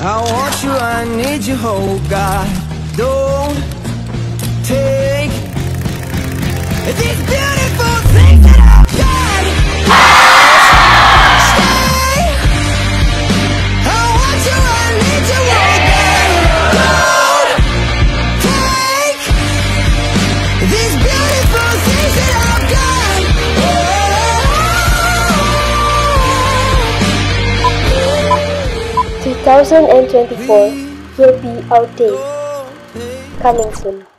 I want you, I need you, oh God. Don't take these beautiful things that I've got. Stay. I want you, I need you, oh God. Don't take these 2024 will be our day. Coming soon.